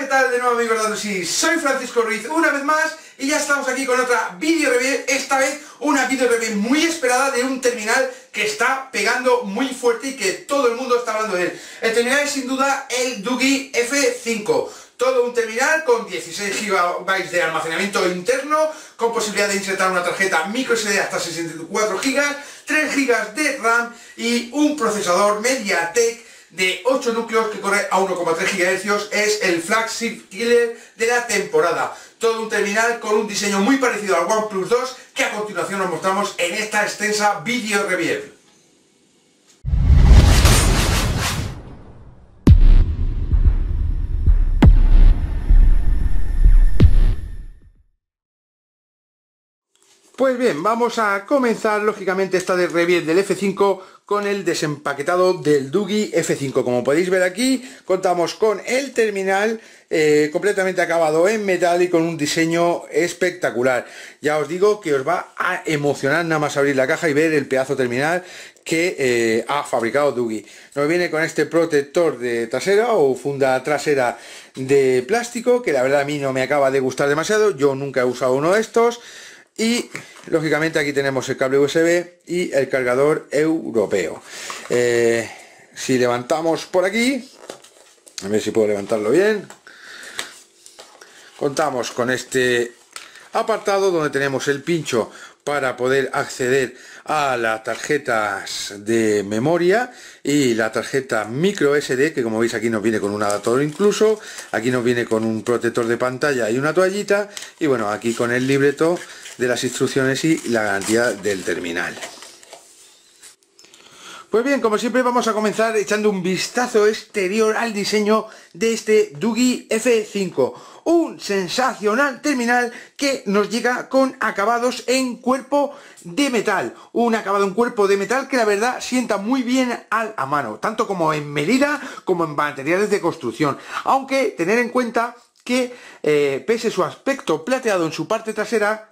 ¿qué tal? De nuevo amigos de sí, soy Francisco Ruiz una vez más y ya estamos aquí con otra video review, esta vez una video review muy esperada de un terminal que está pegando muy fuerte y que todo el mundo está hablando de él. El terminal es sin duda el Dugi F5. Todo un terminal con 16 GB de almacenamiento interno, con posibilidad de insertar una tarjeta micro SD hasta 64 GB, 3 GB de RAM y un procesador MediaTek de 8 núcleos que corre a 1,3 GHz, es el flagship killer de la temporada. Todo un terminal con un diseño muy parecido al OnePlus 2 que a continuación nos mostramos en esta extensa video review. Pues bien, vamos a comenzar lógicamente esta de review del F5 con el desempaquetado del Dugi F5. Como podéis ver aquí, contamos con el terminal eh, completamente acabado en metal y con un diseño espectacular. Ya os digo que os va a emocionar nada más abrir la caja y ver el pedazo terminal que eh, ha fabricado Dugi. Nos viene con este protector de trasera o funda trasera de plástico que la verdad a mí no me acaba de gustar demasiado. Yo nunca he usado uno de estos y lógicamente aquí tenemos el cable USB y el cargador europeo. Eh, si levantamos por aquí a ver si puedo levantarlo bien. Contamos con este apartado donde tenemos el pincho para poder acceder a las tarjetas de memoria y la tarjeta micro SD que como veis aquí nos viene con un adaptador incluso. Aquí nos viene con un protector de pantalla y una toallita. Y bueno aquí con el libreto de las instrucciones y la garantía del terminal. Pues bien, como siempre vamos a comenzar echando un vistazo exterior al diseño de este Dugi F5. Un sensacional terminal que nos llega con acabados en cuerpo de metal. Un acabado en cuerpo de metal que la verdad sienta muy bien al, a mano, tanto como en medida como en materiales de construcción. Aunque tener en cuenta que eh, pese su aspecto plateado en su parte trasera,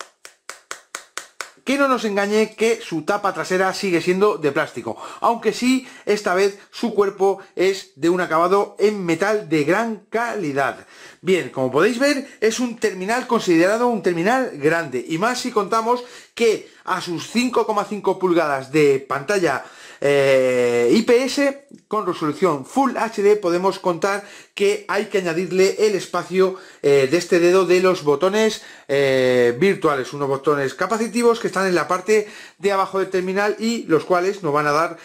que no nos engañe que su tapa trasera sigue siendo de plástico, aunque sí, esta vez su cuerpo es de un acabado en metal de gran calidad. Bien, como podéis ver, es un terminal considerado un terminal grande, y más si contamos que a sus 5,5 pulgadas de pantalla eh, IPS con resolución Full HD podemos contar que hay que añadirle el espacio eh, de este dedo de los botones eh, virtuales, unos botones capacitivos que están en la parte de abajo del terminal y los cuales nos van a dar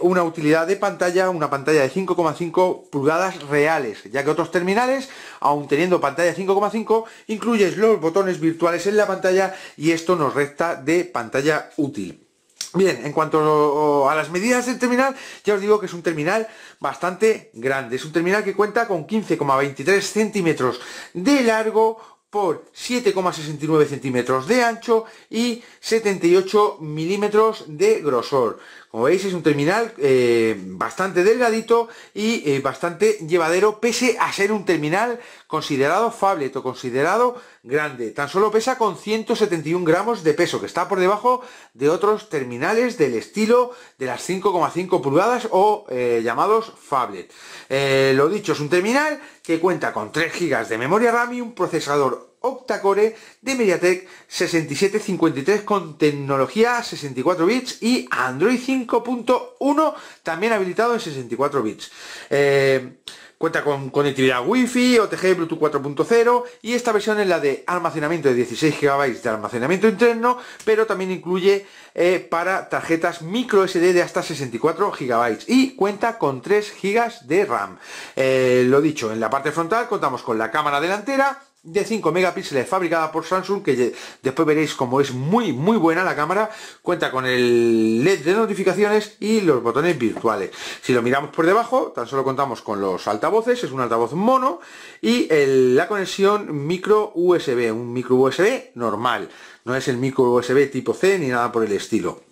una utilidad de pantalla, una pantalla de 5,5 pulgadas reales, ya que otros terminales, aun teniendo pantalla 5,5, incluyes los botones virtuales en la pantalla y esto nos resta de pantalla útil. Bien, en cuanto a las medidas del terminal, ya os digo que es un terminal bastante grande. Es un terminal que cuenta con 15,23 centímetros de largo por 7,69 centímetros de ancho y 78 milímetros de grosor. Como veis es un terminal eh, bastante delgadito y eh, bastante llevadero pese a ser un terminal considerado phablet o considerado grande. Tan solo pesa con 171 gramos de peso que está por debajo de otros terminales del estilo de las 5,5 pulgadas o eh, llamados phablet. lo dicho, es un terminal que cuenta con 3 GB de memoria RAM y un procesador octa-core de MediaTek 6753 con tecnología 64 bits y Android 5.1 también habilitado en 64 bits. Eh, cuenta con conectividad Wi-Fi, OTG, Bluetooth 4.0 y esta versión es la de almacenamiento de 16 GB de almacenamiento interno, pero también incluye eh, para tarjetas micro SD de hasta 64 GB y cuenta con 3 GB de RAM. Eh, lo dicho, en la parte frontal contamos con la cámara delantera, de 5 megapíxeles fabricada por Samsung que después veréis como es muy muy buena la cámara cuenta con el LED de notificaciones y los botones virtuales. Si lo miramos por debajo tan solo contamos con los altavoces es un altavoz mono y la conexión micro USB un micro USB normal. No es el micro USB tipo C ni nada por el estilo.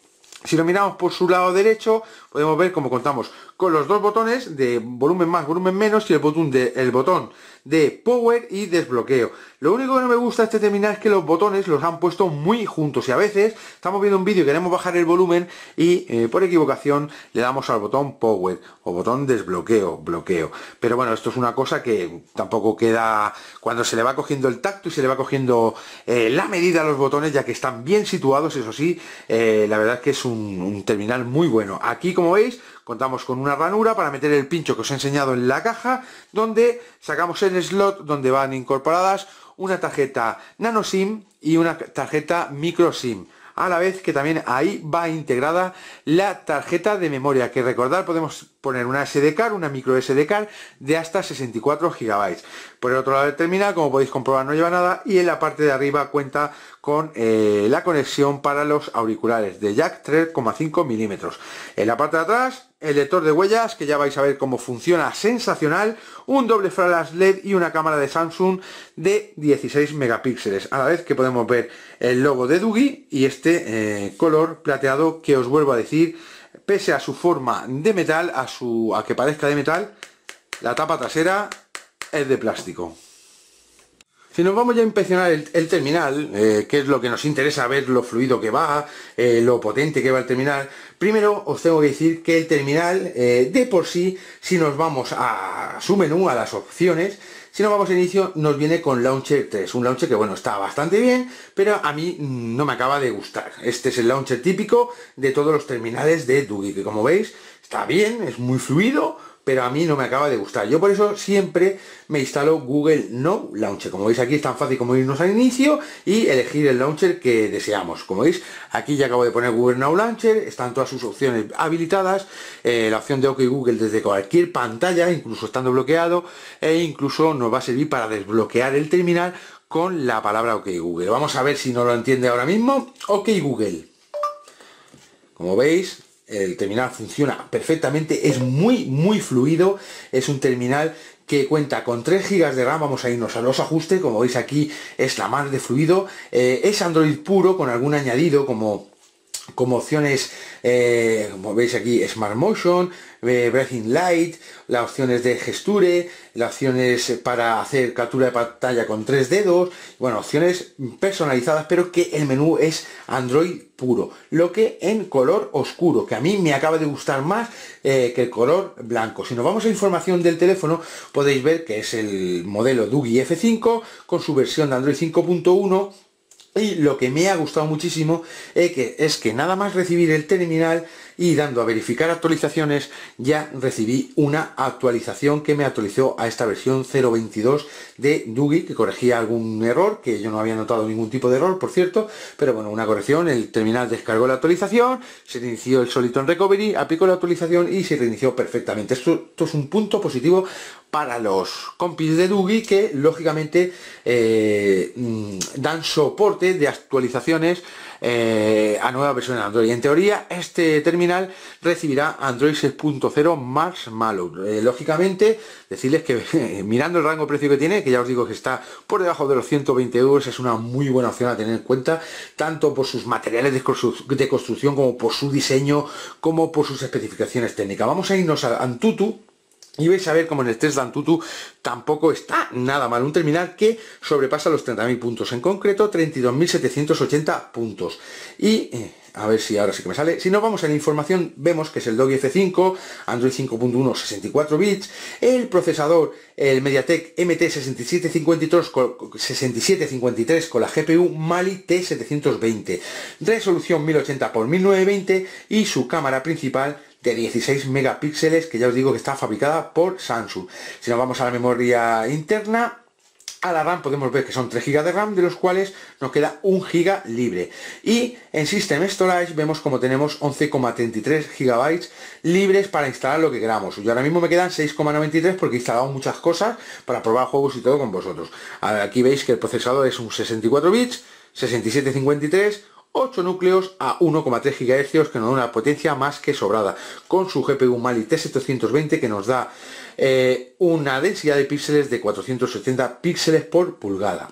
Si lo miramos por su lado derecho, podemos ver como contamos con los dos botones de volumen más, volumen menos y el botón de, el botón de power y desbloqueo. Lo único que no me gusta este terminal es que los botones los han puesto muy juntos y a veces estamos viendo un vídeo y queremos bajar el volumen y eh, por equivocación le damos al botón power o botón desbloqueo, bloqueo. Pero bueno, esto es una cosa que tampoco queda cuando se le va cogiendo el tacto y se le va cogiendo eh, la medida a los botones ya que están bien situados, eso sí, eh, la verdad es que es un, un terminal muy bueno. Aquí como veis contamos con una ranura para meter el pincho que os he enseñado en la caja donde sacamos el slot donde van incorporadas una tarjeta nano SIM y una tarjeta micro SIM a la vez que también ahí va integrada la tarjeta de memoria, que recordar podemos poner una SD card, una micro SD card de hasta 64 GB. Por el otro lado del terminal, como podéis comprobar, no lleva nada y en la parte de arriba cuenta con eh, la conexión para los auriculares de jack 3,5 milímetros. En la parte de atrás el lector de huellas, que ya vais a ver cómo funciona sensacional, un doble flash LED y una cámara de Samsung de 16 megapíxeles, a la vez que podemos ver el logo de Dugi y este eh, color plateado que os vuelvo a decir, pese a su forma de metal, a, su, a que parezca de metal, la tapa trasera es de plástico. Si nos vamos a inspeccionar el, terminal, eh, que es lo que nos interesa ver lo fluido que va, eh, lo potente que va el terminal, primero os tengo que decir que el terminal eh, de por sí, si nos vamos a su menú, a las opciones, si nos vamos a inicio, nos viene con Launcher 3, un launcher que bueno, está bastante bien, pero a mí no me acaba de gustar. Este es el launcher típico de todos los terminales de Dugi, que como veis, está bien, es muy fluido, pero a mí no me acaba de gustar. Yo por eso siempre me instalo Google No Launcher. Como veis aquí es tan fácil como irnos al inicio y elegir el launcher que deseamos. Como veis, aquí ya acabo de poner Google No Launcher, están todas sus opciones habilitadas, eh, la opción de OK Google desde cualquier pantalla, incluso estando bloqueado, e incluso nos va a servir para desbloquear el terminal con la palabra OK Google. Vamos a ver si no lo entiende ahora mismo. OK Google. Como veis, el terminal funciona perfectamente, es muy, muy fluido, es un terminal que cuenta con 3 GB de RAM, vamos a irnos a los ajustes, como veis aquí es la más de fluido, eh, es Android puro con algún añadido como como opciones, eh, como veis aquí, Smart Motion, eh, Breathing Light, las opciones de gesture, las opciones para hacer captura de pantalla con tres dedos, bueno, opciones personalizadas, pero que el menú es Android puro, lo que en color oscuro, que a mí me acaba de gustar más eh, que el color blanco. Si nos vamos a información del teléfono, podéis ver que es el modelo Dugi F5 con su versión de Android 5.1 y lo que me ha gustado muchísimo es que, es que nada más recibir el terminal y dando a verificar actualizaciones ya recibí una actualización que me actualizó a esta versión 0.22 de Dugi que corregía algún error que yo no había notado ningún tipo de error por cierto. Pero bueno una corrección el terminal descargó la actualización se inició el Soliton Recovery aplicó la actualización y se reinició perfectamente. Esto, es un punto positivo para los compis de Dugi que lógicamente eh, mm, dan soporte de actualizaciones eh, a nueva versión de Android. En teoría, este terminal recibirá Android 6.0 Marshmallow. Eh, lógicamente, decirles que mirando el rango de precio que tiene, que ya os digo que está por debajo de los 120 euros, es una muy buena opción a tener en cuenta, tanto por sus materiales de, construcción como por su diseño, como por sus especificaciones técnicas. Vamos a irnos a Antutu y vais a ver como en el test de tampoco está nada mal. Un terminal que sobrepasa los 30.000 puntos. En concreto, 32.780 puntos. Y... Eh, a ver si ahora sí que me sale. Si nos vamos a la información, vemos que es el Dog F5, Android 5.1, 64 bits, el procesador, el MediaTek MT6753 con la GPU Mali T720, resolución 1080 x 1920 y su cámara principal de 16 megapíxeles que ya os digo que está fabricada por Samsung. Si nos vamos a la memoria interna, a la RAM podemos ver que son 3 GB de RAM, de los cuales nos queda 1 GB libre. Y en System Storage vemos como tenemos 11,33 GB libres para instalar lo que queramos. Yo ahora mismo me quedan 6,93 porque he instalado muchas cosas para probar juegos y todo con vosotros. Aquí veis que el procesador es un 64 bits, 6753, 8 núcleos a 1,3 GHz que nos da una potencia más que sobrada, con su GPU Mali T720 que nos da eh, una densidad de píxeles de 480 píxeles por pulgada.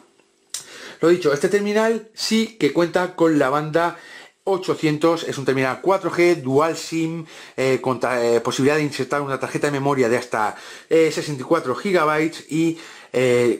Lo dicho, este terminal sí que cuenta con la banda 800 es un terminal 4G dual SIM eh, con eh, posibilidad de insertar una tarjeta de memoria de hasta 64 GB y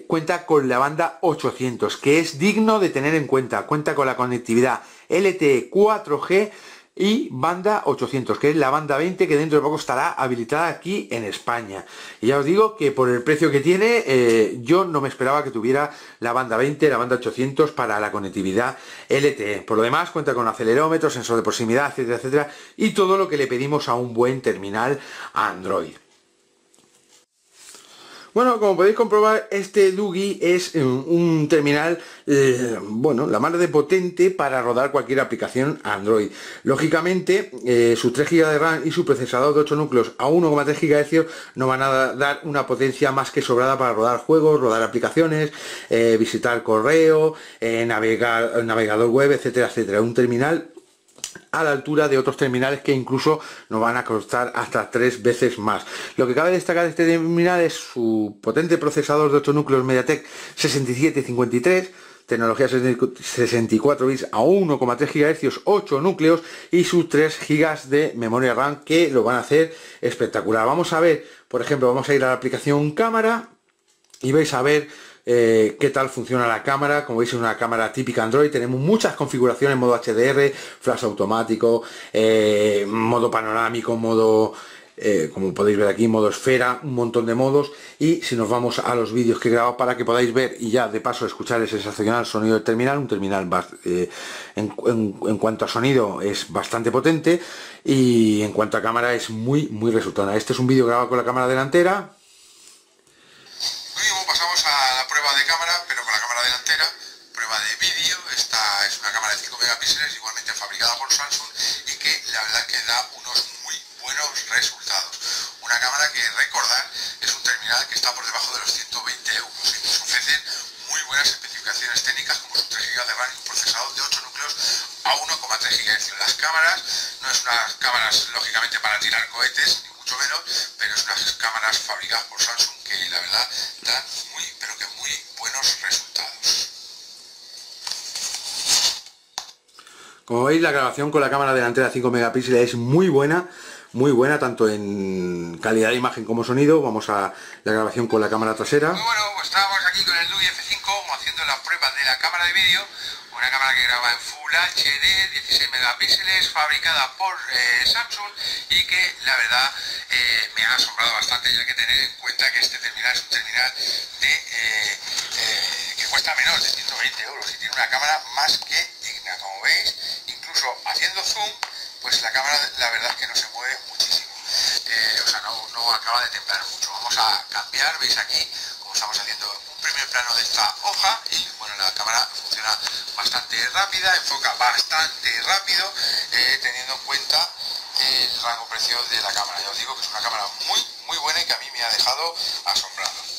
cuenta con la banda 800 que es digno de tener en cuenta. Cuenta con la conectividad LTE 4G y banda 800, que es la banda 20 que dentro de poco estará habilitada aquí en España. Y ya os digo que por el precio que tiene, eh, yo no me esperaba que tuviera la banda 20, la banda 800 para la conectividad LTE. Por lo demás, cuenta con acelerómetro, sensor de proximidad, etcétera, etcétera, y todo lo que le pedimos a un buen terminal Android. Bueno, como podéis comprobar, este Dugi es eh, un terminal, eh, bueno, la más de potente para rodar cualquier aplicación Android. Lógicamente, eh, su 3 GB de RAM y su procesador de 8 núcleos a 1,3 GHz no van a dar una potencia más que sobrada para rodar juegos, rodar aplicaciones, visitar correo, navegar, navegador web, etcétera, etcétera. Un terminal a la altura de otros terminales que incluso nos van a costar hasta tres veces más. Lo que cabe destacar de este terminal es su potente procesador de 8 núcleos MediaTek 6753, tecnología 64 bits a 1,3 GHz, 8 núcleos y sus 3 GB de memoria RAM que lo van a hacer espectacular. Vamos a ver, por ejemplo, vamos a ir a la aplicación cámara y vais a ver eh, qué tal funciona la cámara. Como veis es una cámara típica Android. Tenemos muchas configuraciones, modo HDR, flash automático, eh, modo panorámico, modo... Eh, como podéis ver aquí, modo esfera, un montón de modos y si nos vamos a los vídeos que he grabado para que podáis ver y ya de paso escuchar el sensacional sonido del terminal, un terminal en, en, cuanto a sonido es bastante potente y en cuanto a cámara es muy muy resultona. Este es un vídeo grabado con la cámara delantera, que está por debajo de los 120 euros y nos ofrecen muy buenas especificaciones técnicas como su 3 GB de RAM y un procesador de 8 núcleos a 1,3 GHz. Las cámaras no es unas cámaras lógicamente para tirar cohetes, ni mucho menos, pero es unas cámaras fabricadas por Samsung que la verdad dan muy, pero que muy buenos resultados. Como veis la grabación con la cámara delantera 5 megapíxeles es muy buena, muy buena tanto en calidad de imagen como sonido. Vamos a la grabación con la cámara trasera. Muy bueno, pues estamos aquí con el DUI F5 haciendo las pruebas de la cámara de vídeo. Una cámara que graba en Full HD, 16 megapíxeles, fabricada por eh, Samsung y que la verdad eh, me ha asombrado bastante ya que tener en cuenta que este terminal es un terminal de, eh, que cuesta menos de 120 euros y tiene una cámara más que como veis, incluso haciendo zoom, pues la cámara la verdad es que no se mueve muchísimo. O sea, no, acaba de temblar mucho. Vamos a cambiar, veis aquí, como estamos haciendo un primer plano de esta hoja, y bueno, la cámara funciona bastante rápida, enfoca bastante rápido, eh, teniendo en cuenta el rango precio de la cámara. Ya os digo que es una cámara muy, muy buena y que a mí me ha dejado asombrado.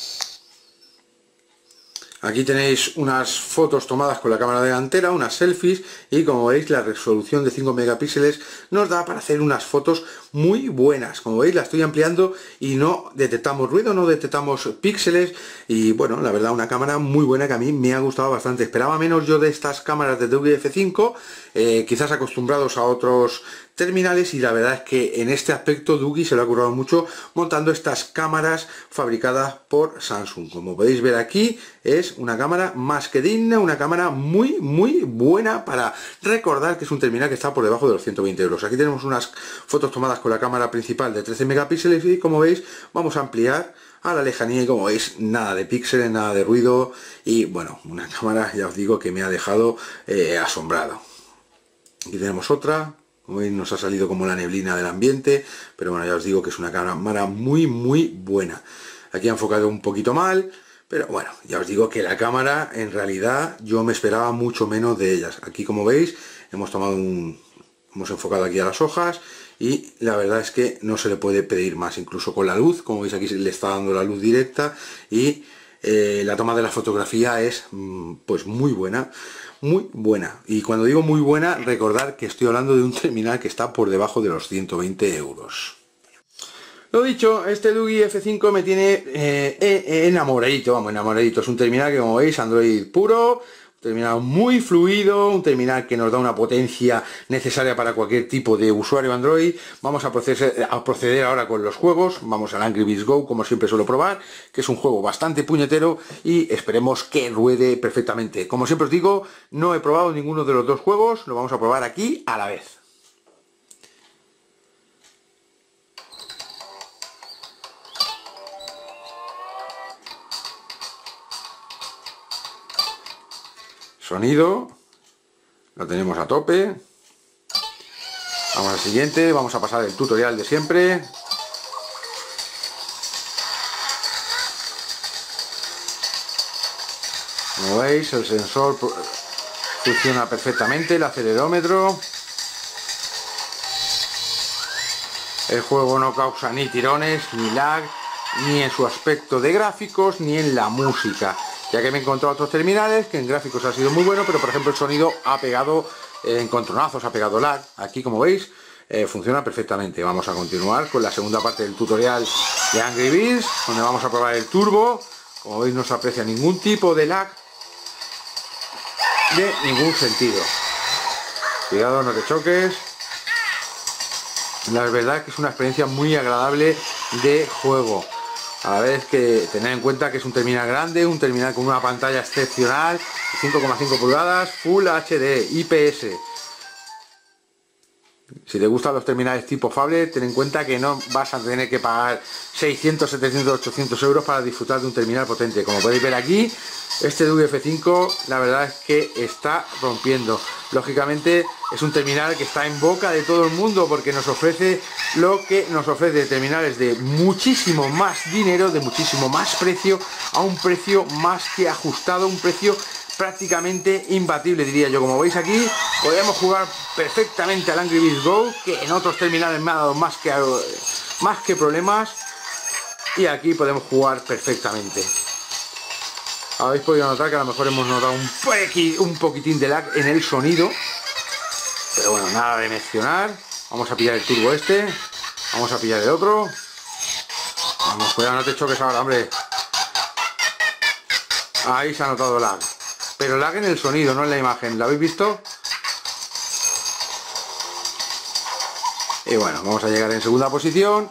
Aquí tenéis unas fotos tomadas con la cámara delantera, unas selfies y como veis la resolución de 5 megapíxeles nos da para hacer unas fotos muy buenas. Como veis la estoy ampliando y no detectamos ruido, no detectamos píxeles y bueno, la verdad una cámara muy buena que a mí me ha gustado bastante. Esperaba menos yo de estas cámaras de DVF5, eh, quizás acostumbrados a otros terminales y la verdad es que en este aspecto Dugi se lo ha currado mucho montando estas cámaras fabricadas por Samsung. Como podéis ver aquí es una cámara más que digna, una cámara muy muy buena para recordar que es un terminal que está por debajo de los 120 euros. Aquí tenemos unas fotos tomadas con la cámara principal de 13 megapíxeles y como veis vamos a ampliar a la lejanía y como veis nada de píxeles, nada de ruido y bueno, una cámara ya os digo que me ha dejado eh, asombrado. Aquí tenemos otra, Hoy nos ha salido como la neblina del ambiente, pero bueno, ya os digo que es una cámara muy, muy buena. Aquí ha enfocado un poquito mal, pero bueno, ya os digo que la cámara, en realidad, yo me esperaba mucho menos de ellas. Aquí, como veis, hemos tomado un... Hemos enfocado aquí a las hojas y la verdad es que no se le puede pedir más, incluso con la luz, como veis aquí le está dando la luz directa y eh, la toma de la fotografía es mm, pues muy buena muy buena. Y cuando digo muy buena, recordar que estoy hablando de un terminal que está por debajo de los 120 euros. Lo dicho, este Dugi F5 me tiene eh, eh, enamoradito, vamos, enamoradito. Es un terminal que como veis, Android puro, terminal muy fluido, un terminal que nos da una potencia necesaria para cualquier tipo de usuario Android. Vamos a proceder, ahora con los juegos, vamos al Angry Birds Go, como siempre suelo probar, que es un juego bastante puñetero y esperemos que ruede perfectamente. Como siempre os digo, no he probado ninguno de los dos juegos, lo vamos a probar aquí a la vez. Sonido, lo tenemos a tope. Vamos al siguiente, vamos a pasar el tutorial de siempre. Como veis, el sensor funciona perfectamente, el acelerómetro. El juego no causa ni tirones, ni lag, ni en su aspecto de gráficos, ni en la música ya que me he encontrado otros terminales que en gráficos ha sido muy bueno, pero por ejemplo el sonido ha pegado eh, encontronazos, ha pegado lag. Aquí como veis eh, funciona perfectamente. Vamos a continuar con la segunda parte del tutorial de Angry Birds, donde vamos a probar el turbo. Como veis no se aprecia ningún tipo de lag de ningún sentido. Cuidado, no te choques. La verdad que es una experiencia muy agradable de juego. A la vez que tener en cuenta que es un terminal grande, un terminal con una pantalla excepcional, 5,5 pulgadas, Full HD, IPS. Si te gustan los terminales tipo Fable, ten en cuenta que no vas a tener que pagar 600, 700, 800 euros para disfrutar de un terminal potente. Como podéis ver aquí, este DVF5 la verdad es que está rompiendo. Lógicamente es un terminal que está en boca de todo el mundo porque nos ofrece lo que nos ofrece terminales de muchísimo más dinero, de muchísimo más precio, a un precio más que ajustado, un precio prácticamente imbatible diría yo. Como veis aquí, podemos jugar perfectamente al Angry Birds Go, que en otros terminales me ha dado más que, más que problemas. Y aquí podemos jugar perfectamente. Habéis podido notar que a lo mejor hemos notado un, un poquitín de lag en el sonido. Pero bueno, nada de mencionar. Vamos a pillar el turbo este. Vamos a pillar el otro. Vamos, cuidado, no te choques ahora, hombre. Ahí se ha notado lag pero lag en el sonido, no en la imagen, ¿lo habéis visto? y bueno, vamos a llegar en segunda posición.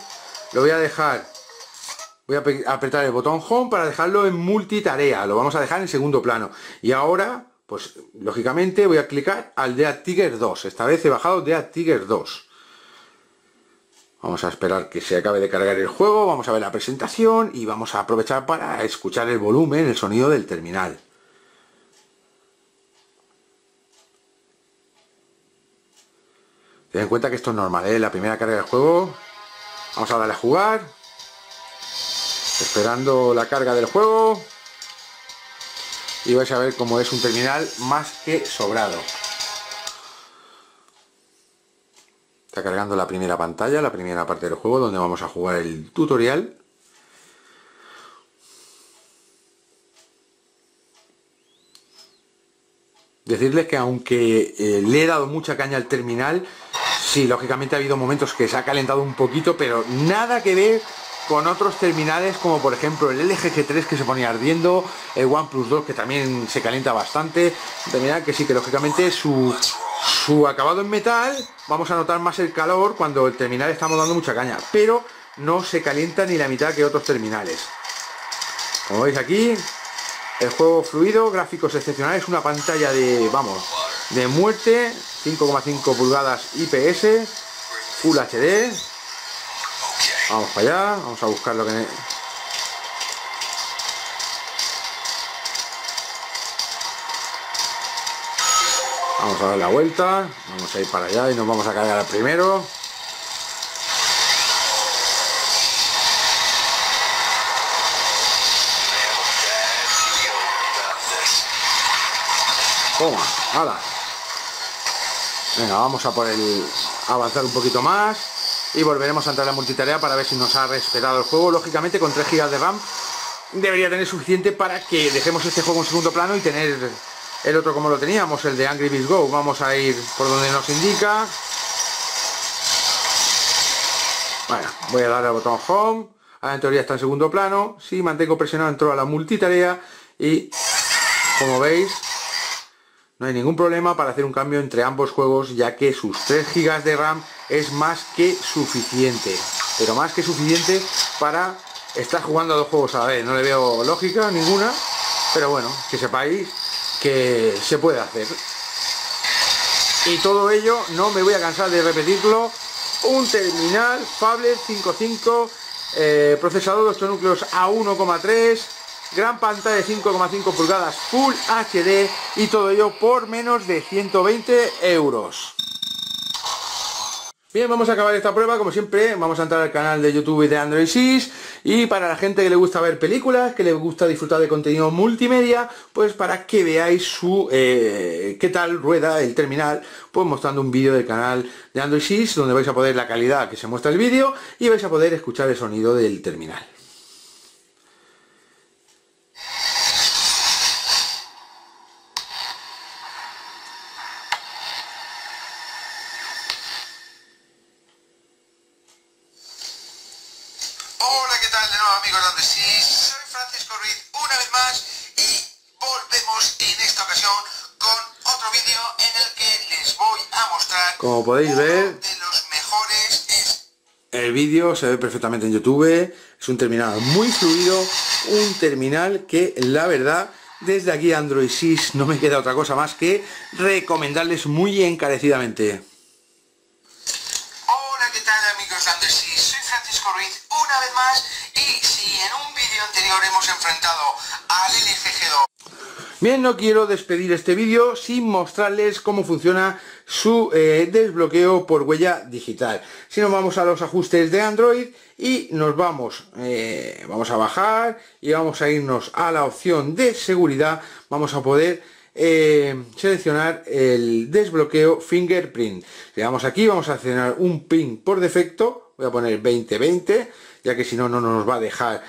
Lo voy a dejar voy a apretar el botón home para dejarlo en multitarea. Lo vamos a dejar en segundo plano. Y ahora pues lógicamente voy a clicar al de Tiger 2 esta vez he bajado de Tiger 2 vamos a esperar que se acabe de cargar el juego. Vamos a ver la presentación y vamos a aprovechar para escuchar el volumen el sonido del terminal ten en cuenta que esto es normal ¿eh? la primera carga del juego. Vamos a darle a jugar. Esperando la carga del juego. Y vais a ver cómo es un terminal más que sobrado. Está cargando la primera pantalla la primera parte del juego donde vamos a jugar el tutorial. Decirles que aunque eh, le he dado mucha caña al terminal sí, lógicamente ha habido momentos que se ha calentado un poquito pero nada que ver con otros terminales como por ejemplo el LG G3 que se ponía ardiendo, el OnePlus 2 que también se calienta bastante, terminal que sí que lógicamente su, su acabado en metal vamos a notar más el calor cuando el terminal estamos dando mucha caña, pero no se calienta ni la mitad que otros terminales. Como veis aquí, el juego fluido, gráficos excepcionales, una pantalla de, vamos, de muerte, 5,5 pulgadas IPS, Full HD, Vamos para allá, vamos a buscar lo que... Vamos a dar la vuelta, vamos a ir para allá y nos vamos a cargar al primero. Toma, hala. Venga, vamos a por el avanzar un poquito más y volveremos a entrar a la multitarea para ver si nos ha respetado el juego. Lógicamente con 3 GB de RAM debería tener suficiente para que dejemos este juego en segundo plano y tener el otro como lo teníamos, el de Angry Birds Go. Vamos a ir por donde nos indica. Bueno, voy a darle al botón Home. Ahora en teoría está en segundo plano. Si mantengo presionado entro a la multitarea y como veis no hay ningún problema para hacer un cambio entre ambos juegos ya que sus 3 GB de RAM es más que suficiente. Pero más que suficiente para estar jugando a dos juegos a la vez. No le veo lógica ninguna pero bueno que sepáis que se puede hacer. Y todo ello no me voy a cansar de repetirlo un terminal Fable 55 eh, procesador de 8 núcleos a 1,3 gran pantalla de 5,5 pulgadas Full HD y todo ello por menos de 120 euros. Bien, vamos a acabar esta prueba, como siempre, vamos a entrar al canal de YouTube de Android 6 y para la gente que le gusta ver películas, que le gusta disfrutar de contenido multimedia, pues para que veáis su eh, qué tal rueda el terminal, pues mostrando un vídeo del canal de Android 6 donde vais a poder la calidad que se muestra el vídeo y vais a poder escuchar el sonido del terminal. Podéis ver, el vídeo se ve perfectamente en YouTube. Es un terminal muy fluido, un terminal que la verdad desde aquí Android 6 no me queda otra cosa más que recomendarles muy encarecidamente. Hola, ¿qué tal amigos de Android 6? Soy Francisco Ruiz una vez más y si en un vídeo anterior hemos enfrentado al LG G2 Bien, no quiero despedir este vídeo sin mostrarles cómo funciona su eh, desbloqueo por huella digital. Si nos vamos a los ajustes de Android y nos vamos, eh, vamos a bajar y vamos a irnos a la opción de seguridad, vamos a poder eh, seleccionar el desbloqueo fingerprint. Le aquí, vamos a seleccionar un pin por defecto, voy a poner 2020, ya que si no, no nos va a dejar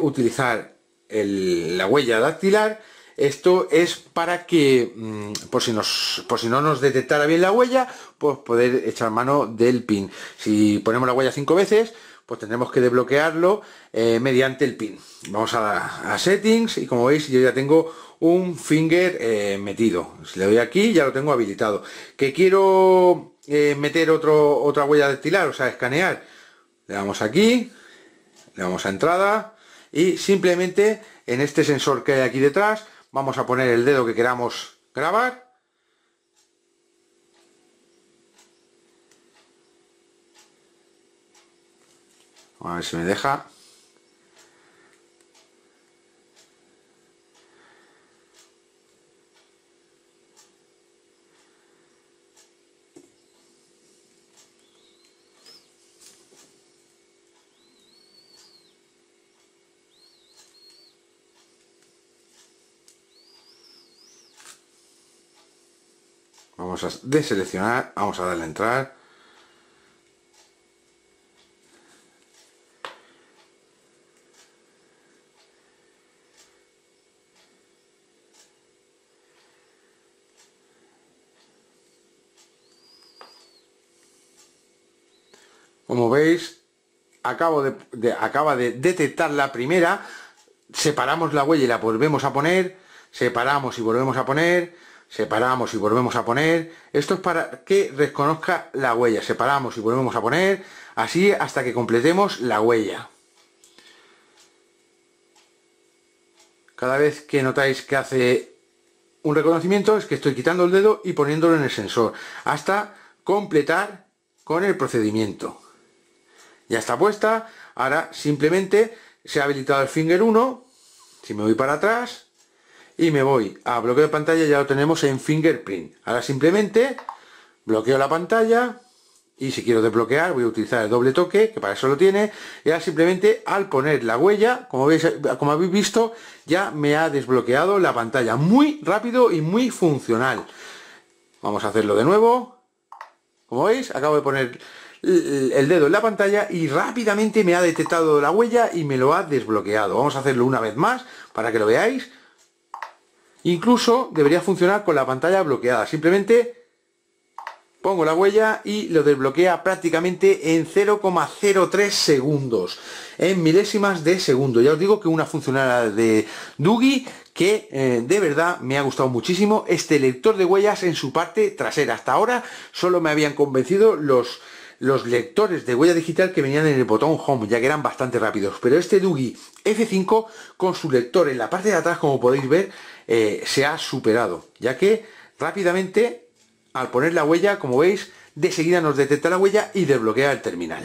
utilizar la huella dactilar esto es para que, mm, por si, nos, por si no nos detectara bien la huella, pues poder echar mano del pin. Si ponemos la huella cinco veces, pues tendremos que desbloquearlo eh, mediante el pin. Vamos a, settings y como veis yo ya tengo un finger eh, metido. Si le doy aquí ya lo tengo habilitado. Que quiero eh, meter otro, otra huella dactilar, o sea, escanear. Le damos aquí, le damos a entrada y simplemente en este sensor que hay aquí detrás Vamos a poner el dedo que queramos grabar. A ver si me deja. Vamos a deseleccionar, vamos a darle a entrar. Como veis, acabo de, acaba de detectar la primera, separamos la huella y la volvemos a poner, separamos y volvemos a poner, separamos y volvemos a poner. Esto es para que reconozca la huella. Separamos y volvemos a poner. Así hasta que completemos la huella. Cada vez que notáis que hace un reconocimiento es que estoy quitando el dedo y poniéndolo en el sensor. Hasta completar con el procedimiento. Ya está puesta. Ahora simplemente se ha habilitado el finger 1. Si me voy para atrás, y me voy a bloqueo de pantalla, ya lo tenemos en fingerprint. Ahora simplemente bloqueo la pantalla y si quiero desbloquear voy a utilizar el doble toque, que para eso lo tiene, y ahora simplemente al poner la huella, como, veis, como habéis visto, ya me ha desbloqueado la pantalla. Muy rápido y muy funcional. Vamos a hacerlo de nuevo. Como veis, acabo de poner el dedo en la pantalla y rápidamente me ha detectado la huella y me lo ha desbloqueado. Vamos a hacerlo una vez más para que lo veáis. Incluso debería funcionar con la pantalla bloqueada. Simplemente pongo la huella y lo desbloquea prácticamente en 0,03 segundos, en milésimas de segundo. Ya os digo que una funcionalidad de Dugi que eh, de verdad me ha gustado muchísimo este lector de huellas en su parte trasera. Hasta ahora solo me habían convencido los, los lectores de huella digital que venían en el botón Home, ya que eran bastante rápidos. Pero este Dugi F5 con su lector en la parte de atrás, como podéis ver, eh, se ha superado, ya que rápidamente al poner la huella, como veis, de seguida nos detecta la huella y desbloquea el terminal.